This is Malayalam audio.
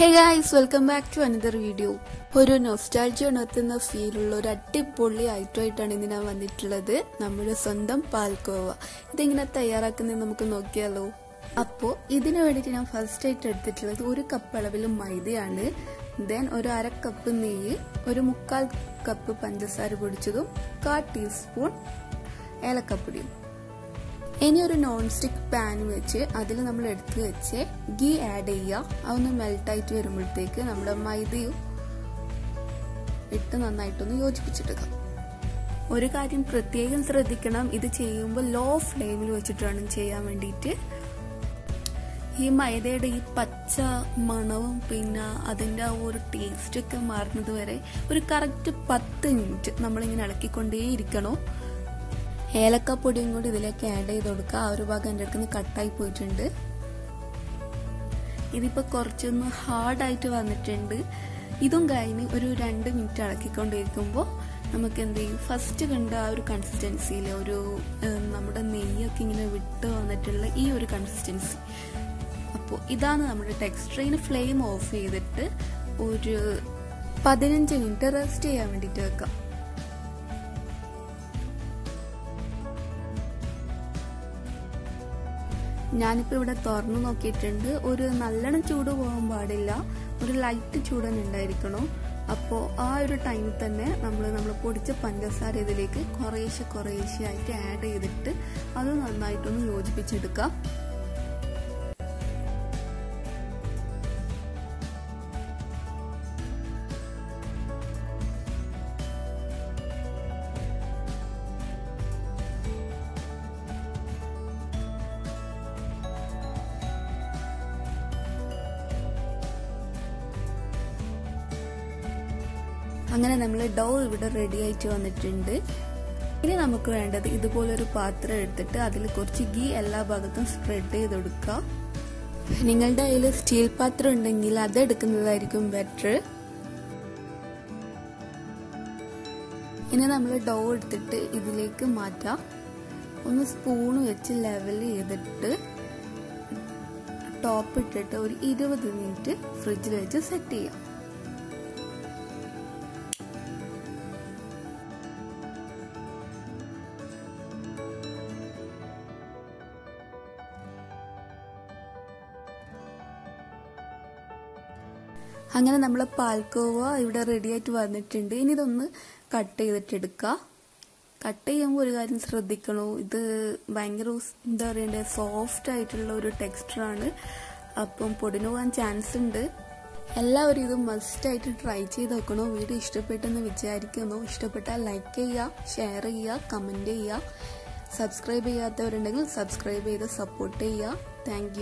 Hey guys welcome back to another video ഒരു നൊസ്റ്റാൾജി ഉണർത്തുന്ന ഫീലുള്ള ഒരു അടിപൊളി ഐറ്റമായിട്ടാണ് ഇന്ന് ഞാൻ വന്നിട്ടുള്ളത്. നമ്മുടെ സ്വന്തം പാൽക്കോവ. ഇതെങ്ങനെ തയ്യാറാക്കുന്നത് നമുക്ക് നോക്കിയാലോ. അപ്പോൾ ഇതിനു വേണ്ടിയിട്ട് ഞാൻ ഫസ്റ്റ് ആയിട്ട് എടുത്തിട്ടുള്ളത് ഒരു കപ്പ് അളവിൽ മൈദയാണ്. ദെൻ ഒരു അര കപ്പ് നെയ്യ് ഒരു മുക്കാൽ കപ്പ് പഞ്ചസാര പൊടിച്ചതും കാൽ ടീസ്പൂൺ ഏലക്കപ്പൊടിയും. ഇനി ഒരു നോൺ സ്റ്റിക്ക് പാൻ വെച്ച് അതിൽ നമ്മൾ എടുത്ത് വെച്ച് ഗീ ആഡ് ചെയ്യുക. അതൊന്ന് മെൽട്ടായിട്ട് വരുമ്പോഴത്തേക്ക് നമ്മുടെ മൈദയും ഇട്ട് നന്നായിട്ടൊന്ന് യോജിപ്പിച്ചെടുക്കാം ഒരു കാര്യം പ്രത്യേകം ശ്രദ്ധിക്കണം. ഇത് ചെയ്യുമ്പോൾ ലോ ഫ്ലെയിമിൽ വെച്ചിട്ട് വേണം ചെയ്യാൻ വേണ്ടിയിട്ട്. ഈ മൈദയുടെ ഈ പച്ച മണവും പിന്നെ അതിന്റെ ഒരു ടേസ്റ്റൊക്കെ മാറുന്നത് വരെ ഒരു കറക്റ്റ് പത്ത് മിനിറ്റ് നമ്മളിങ്ങനെ ഇളക്കിക്കൊണ്ടേ ഇരിക്കണോ ഏലക്കപ്പൊടിയും കൂടി ഇതിലേക്ക് ആഡ് ചെയ്ത് കൊടുക്കുക. ആ ഒരു ഭാഗം എന്റെ അടുത്ത് കട്ടായി പോയിട്ടുണ്ട്. ഇതിപ്പോൾ കുറച്ചൊന്ന് ഹാർഡായിട്ട് വന്നിട്ടുണ്ട്. ഇതും കഴിഞ്ഞ് ഒരു രണ്ട് മിനിറ്റ് ഇളക്കിക്കൊണ്ടിരിക്കുമ്പോൾ നമുക്ക് എന്ത് ചെയ്യും? ഫസ്റ്റ് കണ്ട ആ ഒരു കൺസിസ്റ്റൻസിയിൽ ഒരു നമ്മുടെ നെയ്യൊക്കെ ഇങ്ങനെ വിട്ട് വന്നിട്ടുള്ള ഈ ഒരു കൺസിസ്റ്റൻസി അപ്പോൾ ഇതാണ് നമ്മുടെ ടെക്സ്റ്ററിന് ഫ്ലെയിം ഓഫ് ചെയ്തിട്ട് ഒരു പതിനഞ്ച് മിനിറ്റ് റെസ്റ്റ് ചെയ്യാൻ വേണ്ടിയിട്ട് വെക്കാം. ഞാനിപ്പോൾ ഇവിടെ തുറന്നു നോക്കിയിട്ടുണ്ട്. ഒരു നല്ലോണം ചൂട് പോകാൻ പാടില്ല. ഒരു ലൈറ്റ് ചൂടൻ ഉണ്ടായിരിക്കണം. അപ്പോൾ ആ ഒരു ടൈമിൽ തന്നെ നമ്മൾ നമ്മൾ പൊടിച്ച പഞ്ചസാര ഇതിലേക്ക് കുറേശ്ശെ കുറേശ്ശെ ആയിട്ട് ആഡ് ചെയ്തിട്ട് അത് നന്നായിട്ടൊന്ന് യോജിപ്പിച്ചെടുക്കാം. അങ്ങനെ നമ്മൾ ഡോ ഇവിടെ റെഡി ആയിട്ട് വന്നിട്ടുണ്ട്. ഇനി നമുക്ക് വേണ്ടത് ഇതുപോലൊരു പാത്രം എടുത്തിട്ട് അതിൽ കുറച്ച് ഗീ എല്ലാ ഭാഗത്തും സ്പ്രെഡ് ചെയ്ത് കൊടുക്കുക നിങ്ങളുടെ കയ്യിൽ സ്റ്റീൽ പാത്രം ഉണ്ടെങ്കിൽ അത് എടുക്കുന്നതായിരിക്കും ബെറ്റർ ഇനി നമ്മൾ ഡോ എടുത്തിട്ട് ഇതിലേക്ക് മാറ്റാം. ഒന്ന് സ്പൂൺ വെച്ച് ലെവൽ ചെയ്തിട്ട് ടോപ്പ് ഇട്ടിട്ട് ഒരു ഇരുപത് മിനിറ്റ് ഫ്രിഡ്ജിൽ വെച്ച് സെറ്റ് ചെയ്യാം. അങ്ങനെ നമ്മൾ പാൽക്കോവ ഇവിടെ റെഡി ആയിട്ട് വന്നിട്ടുണ്ട്. ഇനി ഇതൊന്ന് കട്ട് ചെയ്തിട്ട് എടുക്കുക കട്ട് ചെയ്യുമ്പോൾ ഒരു കാര്യം ശ്രദ്ധിക്കണം? ഇത് ഭയങ്കര എന്താ പറയണ്ടേ സോഫ്റ്റ് ആയിട്ടുള്ള ഒരു ടെക്സ്ചറാണ് അപ്പം പൊടിന് പോകാൻ ചാൻസ് ഉണ്ട്. എല്ലാവരും ഇത് മസ്റ്റ് ആയിട്ട് ട്രൈ ചെയ്ത് നോക്കണോ? വീഡിയോ ഇഷ്ടപ്പെട്ടെന്ന് വിചാരിക്കുന്നു. ഇഷ്ടപ്പെട്ടാൽ ലൈക്ക് ചെയ്യുക ഷെയർ ചെയ്യുക കമന്റ് ചെയ്യുക. സബ്സ്ക്രൈബ് ചെയ്യാത്തവരുണ്ടെങ്കിൽ സബ്സ്ക്രൈബ് ചെയ്ത് സപ്പോർട്ട് ചെയ്യുക. താങ്ക്